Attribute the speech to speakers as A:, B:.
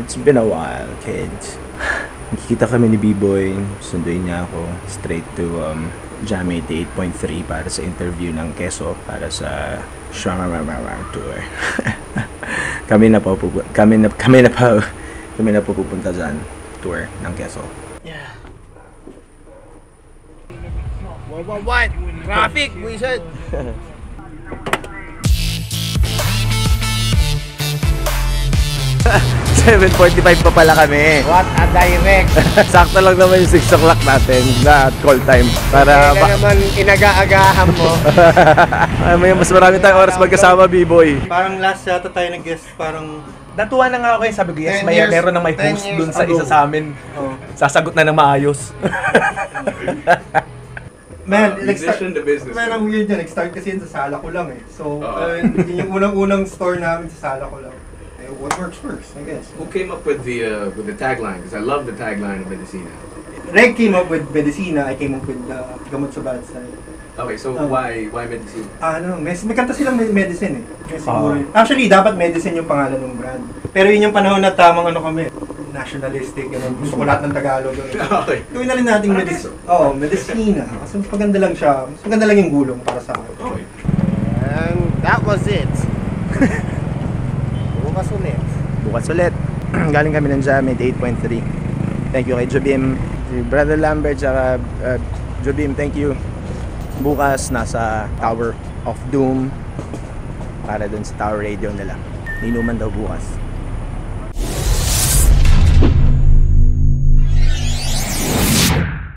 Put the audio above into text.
A: It's been a while, kids. Nakikita kami ni B-Boy, sunduin niya ako straight to um, Jam 88.3 para sa interview ng Keso para sa Shramamamamam tour. kami na po kami na kami na po kami na po pupunta dyan tour ng Keso.
B: What, what, what? Traffic, we said.
A: 7.45 pa pala kami.
B: What a direct.
A: Sakto lang naman yung 6 o'clock natin na call time. Para
B: Kaya naman inaga-agahan mo.
A: Ah, may mas marami tayong oras magkasama, B-Boy.
C: Parang last yata tayo nag-guest, parang...
D: Natuwa na nga ako eh, sabi ko, yes,
C: 10
D: may
C: years-
D: meron na may
C: 10
D: host dun sa
C: ago.
D: isa sa amin.
C: Oh.
D: Sasagot na ng maayos.
C: Man,
E: Uh,
C: nag-start...
E: to business.
C: Man, ang weird yan. Nag-start kasi yun sa sala ko lang eh. So, uh, yun yung unang-unang store namin sa sala ko lang. What works first, I guess.
E: Who came up with the uh, with the tagline? Because I love the tagline of Medicina.
C: Reg came up with Medicina, I came up with uh, Gamot sa Bad Side.
E: Okay, so
C: Oh.
E: why why Medicina?
C: Ah, ano, may, may kanta silang med- medicine eh. Siguro
D: Ah.
C: yun. Actually, dapat medicine yung pangalan ng brand. Pero yun yung panahon na tamang ano kami, nationalistic, ganun. Gusto ko lahat ng Tagalog. Ganun.
E: okay.
C: Gawin na rin natin
E: Parang
C: medicine. Oo, medicina. Kasi mas maganda lang siya. Mas maganda lang yung gulong para sa akin.
E: Okay.
B: And that was it. Bukas ulit.
A: Bukas ulit. Galing kami ng Jam 88.3. Thank you kay Jobim. Brother Lambert saka uh, Jobim, thank you. Bukas nasa Tower of Doom para dun sa Tower Radio nila. Ninuman daw bukas.